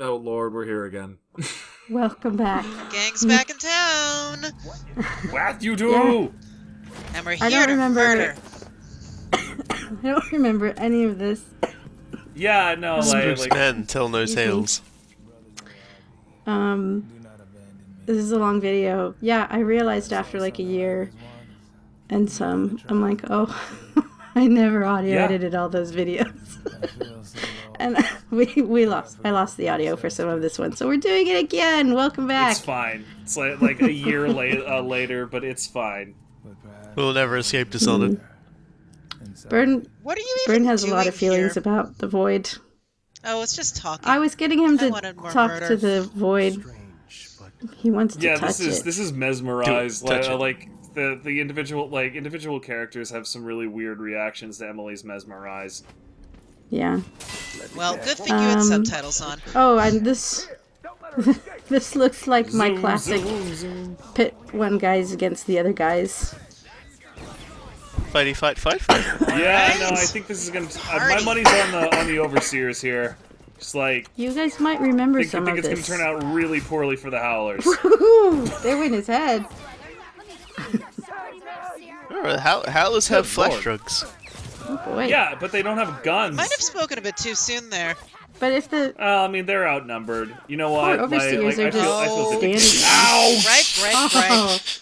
Oh lord, we're here again. Welcome back. Gang's back in town, what you do? Yeah. and we're I don't to remember- murder. I don't remember any of this. Yeah, no, like, Spruce like men tell no tales. Um, this is a long video. Yeah, I realized after like a year and some, I'm like, oh, I never audio Yeah. edited all those videos. and we we lost. I lost the audio for some of this one, so we're doing it again. Welcome back. it's fine. It's like like a year late, uh, later, but it's fine. We'll never escape Dishonored. Burn What are you even Burn has a lot of feelings here? about the void. Oh, it's just talking. I was getting him to talk murder. to the void. He wants to Yeah, touch this is it. this is mesmerized. Like, uh, like the the individual like individual characters have some really weird reactions to Emily's mesmerized. Yeah. well, good thing you had Um, subtitles on. Oh, and this this looks like my classic zoom, zoom. pit one guys against the other guys. Fighty fight fight fight. Yeah, no, Alright. I think this is gonna. Uh, my money's on the on the overseers here. Just like You guys might remember I think, I think of it's this. gonna turn out really poorly for the Howlers. They were in his head. Remember, how Howlers have Good flash lord. drugs. Boy. yeah, but they don't have guns. Might have spoken a bit too soon there. But if the Uh, I mean, they're outnumbered. You know what? Poor Like, overseers like, are I feel, I feel just vindicated. standing- Ow! Right, right, right.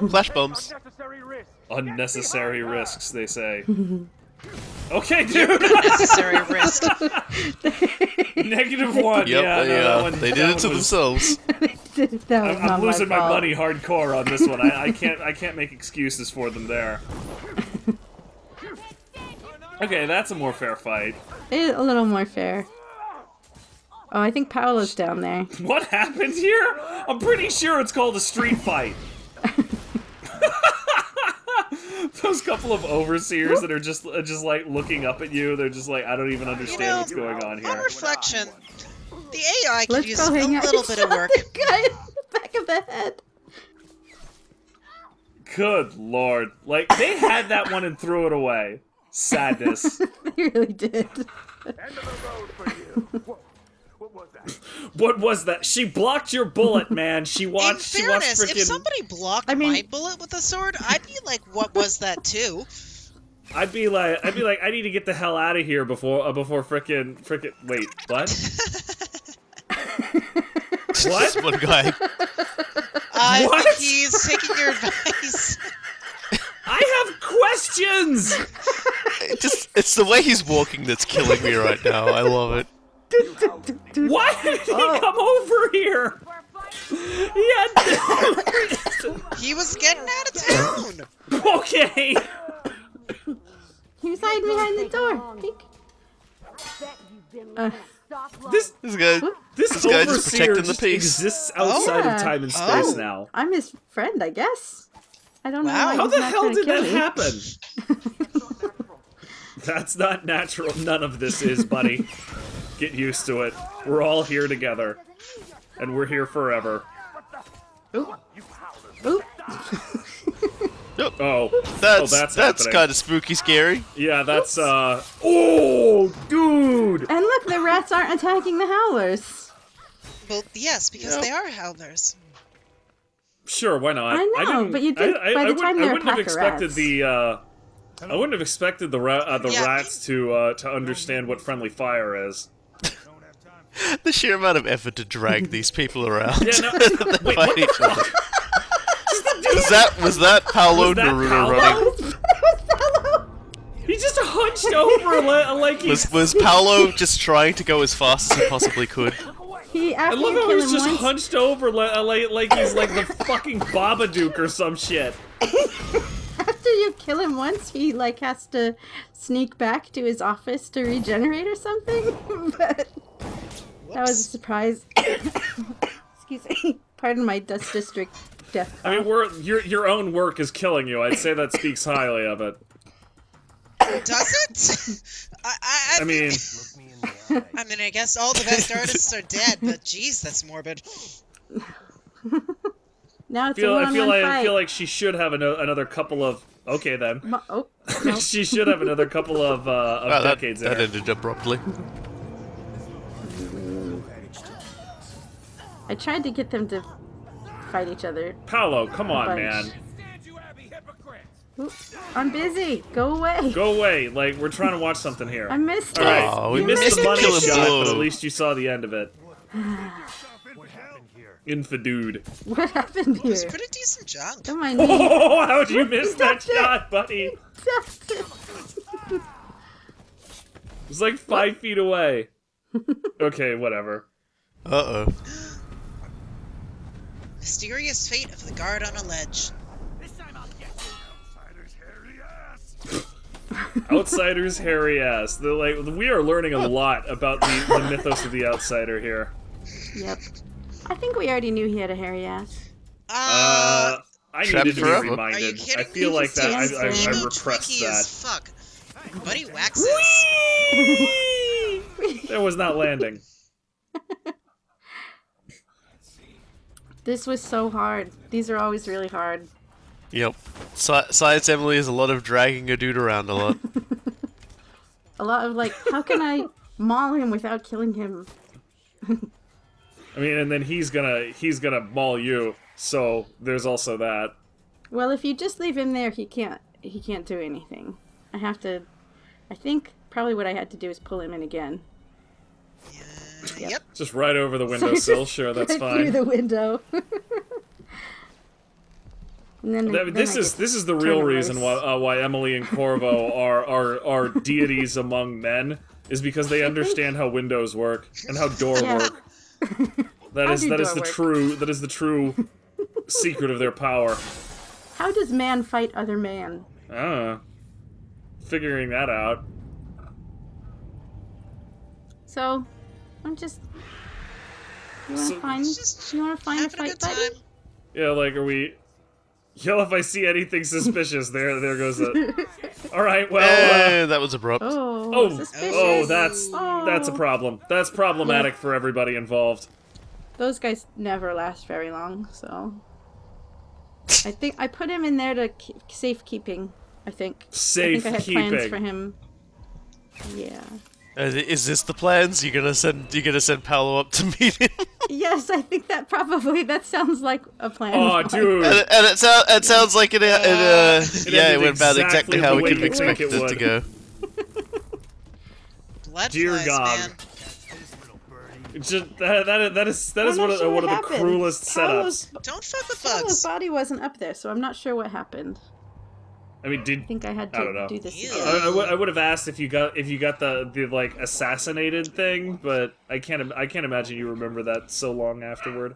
oh, Flash bombs. Unnecessary risks, they say. okay, dude. Necessary risk. Negative one. Yep, yeah, they, no, uh, one, they did it to was- themselves. I'm, I'm losing my, my, money hardcore on this one. I, I can't. I can't make excuses for them there. Okay, that's a more fair fight. Eh, A little more fair. Oh, I think Paolo's down there. What happened here? I'm pretty sure it's called a street fight. Those couple of overseers that are just uh, just like looking up at you, they're just like, I don't even understand You know, what's going on here. On here. reflection, the AI could Let's use a little bit of work. The guy in the back of the head. Good lord. Like, they had that one and threw it away. Sadness. They really did. what was that? what was that? She blocked your bullet, man. She In watched. She watched fairness, if somebody blocked I mean- my bullet with a sword, I'd be like, "What was that too?" I'd be like, I'd be like, I need to get the hell out of here before, uh, before frickin', frickin'. Wait, what? What? One guy. I What? think he's taking your advice. I have questions. It just it's the way he's walking that's killing me right now. I love it. Why did he Oh. come over here? He had He was getting out of town. okay. He was hiding behind the door. Peek. Uh, This This guy. this, This guy just overseer protecting the just peace. exists outside Yeah. of time and space Oh. now. I'm his friend, I guess. I don't know Wow. why How the hell did that me. happen? That's not natural. None of this is, buddy. Get used to it. We're all here together. And we're here forever. Ooh. Ooh. Oh. That's oh, that's that's, kind of spooky, scary. Yeah, that's, uh... Oh, dude! And look, the rats aren't attacking the howlers. Well, yes, because Yep. they are howlers. Sure, why not? I know, didn't- but you did, I, I, by the time I they're a wouldn't have expected rats. the, uh... I wouldn't have expected the ra- uh, the Yeah. rats to uh, to understand what friendly fire is. The sheer amount of effort to drag these people around. Yeah, no, wait, what the each. Was that was that Paolo Was that Naruto Paolo? running? He just hunched over li- like he's. Was was Paolo just trying to go as fast as he possibly could? He I love how he's just once, hunched over li- like, like he's like the fucking Babadook or some shit. After you kill him once, he like has to sneak back to his office to regenerate or something. but that was a surprise. Excuse me. Pardon my dust district death. I mean, we're, your your own work is killing you. I'd say that speaks highly of it. Does it? I, I, I, I mean, I mean, I guess all the best artists are dead, but geez, that's morbid. now I it's feel a I one-on-one feel like I feel like she should have ano- another couple of. Okay then, Mo- oh, no. she should have another couple of uh, of Wow, decades that there. ended abruptly. I tried to get them to fight each other. Paolo, come on, man. Oop, I'm busy. Go away. Go away. Like, we're trying to watch something here. I missed All it. right, Aw, we we missed missed the the money shot, but at least you saw the end of it. Infadude. What happened It was here? pretty decent jump. Oh my knee. Oh, how'd you miss that it. shot, buddy? It it. was like five feet away. Okay, whatever. Uh oh. Mysterious fate of the guard on a ledge. This time I'll get you. Outsiders, hairy ass. They're like we are learning a lot about the, the mythos of the outsider here. Yep. I think we already knew he had a hairy ass. Uh, Uh, I needed to be forever? are you reminded. kidding I feel me? like that. I, I, Dancing. I repressed that. as fuck. Buddy waxes. That was not landing. This was so hard. These are always really hard. Yep. Sci- Science Emily is a lot of dragging a dude around a lot. A lot of like, how can I maul him without killing him? I mean, and then he's gonna he's gonna maul you. So there's also that. Well, if you just leave him there, he can't. He can't do anything. I have to. I think probably what I had to do is pull him in again. Uh, yep. Just right over the So windowsill. just Sure, that's right fine. Through the window. and then, That- then this I is this is the real reason why uh, why Emily and Corvo are are are deities among men is because they understand how windows work and how door Yeah. work. That How is do that is the work? true that is the true secret of their power. How does man fight other man? Ah, figuring that out. So, I'm just. You want to So- find? Just You want to find a Having a fight, good buddy? Yeah, like are we? Yell if I see anything suspicious. There, there goes it. All right, well. Uh, that was abrupt. Oh, Oh, suspicious. oh, that's Oh. that's a problem. That's problematic for everybody involved. Those guys never last very long, so. I think I put him in there to keep safekeeping. I think. safekeeping. I think I had plans for him. Yeah. Uh, Is this the plans? You're gonna send? you're gonna send Paolo up to meet him? Yes, I think that probably that sounds like a plan. Oh, dude. and, and it, sounds it sounds like it. Uh, it uh, yeah, it went about exactly exactly how we could you have expected it it to go. Blood Dear flies, God. man. Just, that, that, that is that is I'm one not of, sure one what of the happened. cruelest Paolo's- setups. Don't fuck with Paolo's bugs. body wasn't up there, so I'm not sure what happened. I mean, did I think I had I don't know. to do this Ew. again. I, I, w- I would have asked if you got if you got the the like assassinated thing, but I can't im- I can't imagine you remember that so long afterward.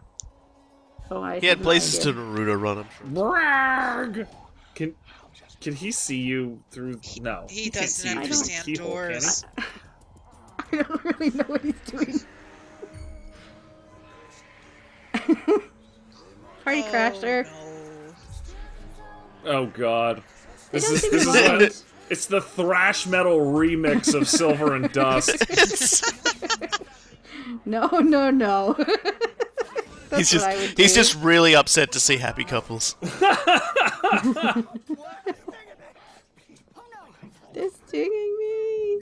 Oh, I He had have no places to idea. Naruto run. I'm sure. Brag. Can can he see you through? No, He can't doesn't see you through understand keyhole, can he? doors. I don't really know what he's doing. Party oh, crasher. No. Oh God, They this is, this is what, it's the thrash metal remix of Silver and Dust. No, no, no. He's just what I would he's do. just really upset to see happy couples. They're stinging me.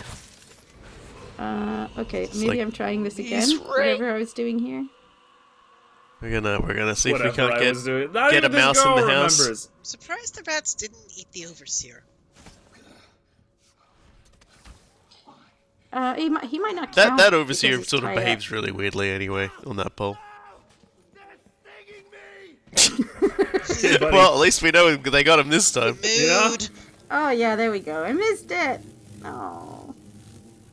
Uh, okay, maybe like, I'm trying this again. Right." Whatever I was doing here. We're gonna we're gonna see if we can't get doing. Get a mouse in girl the house. remembers. Surprised the rats didn't eat the overseer. Uh, he might, he might not that count that because overseer sort of tied up. behaves really weirdly anyway on that pole. Buddy. well, at least we know they got him this time. Mood. Yeah. Oh yeah, there we go. I missed it. Oh.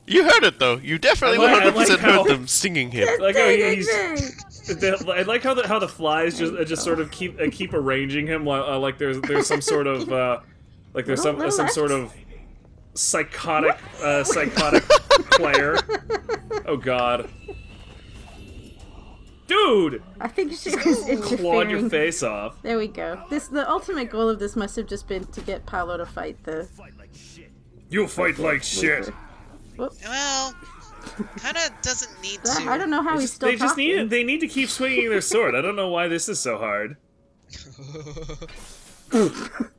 You heard it though. You definitely I like- I 100% like heard them stinging him. Like how Stinging he's. Me. The, I like how the how the flies just uh, just sort of keep uh, keep arranging him while uh, like there's there's some sort of uh, like there's some Little- some little sort of psychotic uh, psychotic player. Oh God, dude, I think she was clawed your face off. There we go. This the ultimate goal of this must have just been to get Paolo to fight the You fight like shit. Looper. Whoop. Well, kind of doesn't need to. I don't know how They he's just, still they just talking. need they need to keep swinging their sword. I don't know why this is so hard.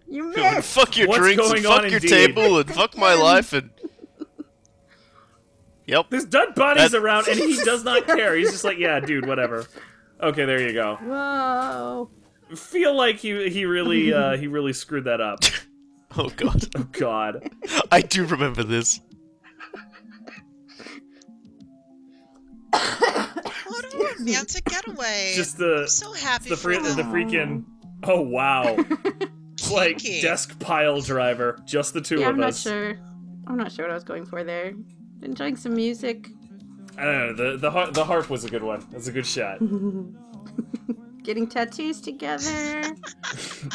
You missed. Fuck your What's drinks and fuck your indeed? table and fuck my life and. Yep. There's dead bodies That- around, and he does not care. He's just like, yeah, dude, whatever. Okay, there you go. Whoa. Feel like he he really uh, he really screwed that up. Oh god. Oh God. I do remember this. Romantic getaway. Just the I'm so happy the for free, them. the freaking. Oh wow. It's like desk pile driver. Just the two Yeah, of I'm not sure. I'm not sure what I was going for there. Enjoying some music. I don't know. The the har- the harp was a good one. That's a good shot. Getting tattoos together.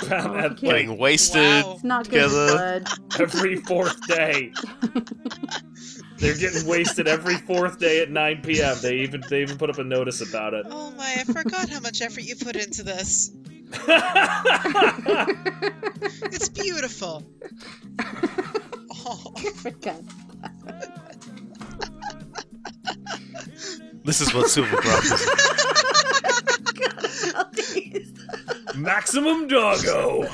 Bam, oh, at, Getting wasted. Wow. It's not good Together. every fourth day. They're getting wasted every fourth day at 9 p.m. They even they even put up a notice about it. Oh my, I forgot how much effort you put into this. It's beautiful. Oh, Forgot. This is what Silvercraft is. Maximum doggo.